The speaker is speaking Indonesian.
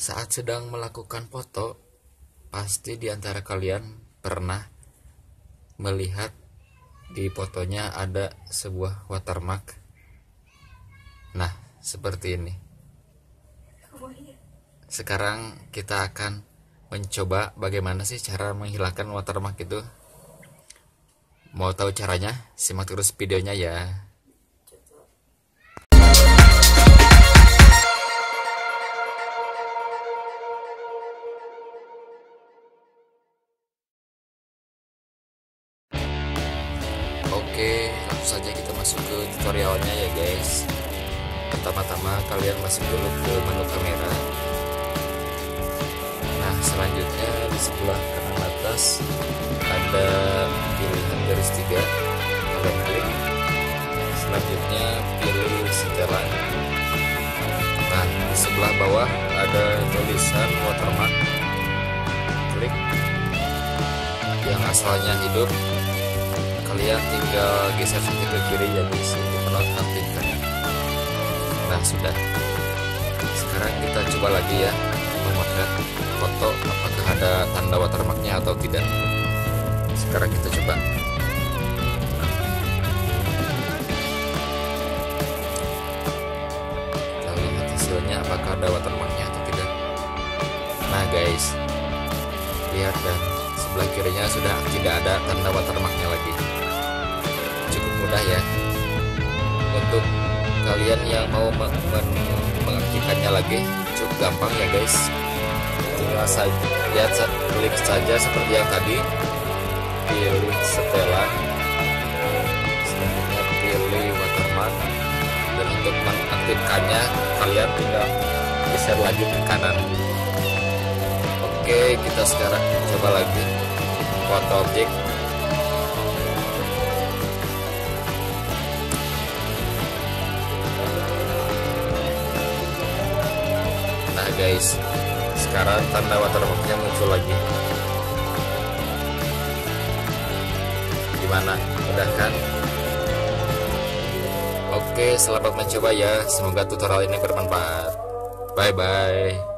Saat sedang melakukan foto, pasti di antara kalian pernah melihat di fotonya ada sebuah watermark. Nah, seperti ini. Sekarang kita akan mencoba bagaimana sih cara menghilangkan watermark itu. Mau tahu caranya? Simak terus videonya ya. Oke, langsung saja kita masuk ke tutorialnya ya guys. Pertama-tama kalian masuk dulu ke menu kamera. Nah, selanjutnya di sebelah kanan atas ada pilihan garis tiga. Kalian klik. Selanjutnya pilih setelan. Nah, di sebelah bawah ada tulisan watermark. Klik. Yang asalnya hidup kalian tinggal geser sedikit ke kiri guys. Untuk menonaktifkan nah sudah. Sekarang kita coba lagi ya memotret foto apakah ada tanda watermarknya atau tidak. Sekarang kita coba. Kita lihat hasilnya apakah ada watermarknya atau tidak. Nah guys. Lihat dan sebelah kirinya sudah tidak ada tanda watermarknya lagi mudah ya. Untuk kalian yang mau men mengaktifkannya lagi cukup gampang ya guys. Tinggal saja ya klik saja seperti yang tadi. Pilih setelan selanjutnya pilih watermark. Dan untuk mengaktifkannya kalian tinggal geser lagi ke kanan. Oke kita sekarang coba lagi. Foto objek nah guys sekarang tanda watermarknya muncul lagi. Gimana? Mudah kan? Oke selamat mencoba ya. Semoga tutorial ini bermanfaat. Bye bye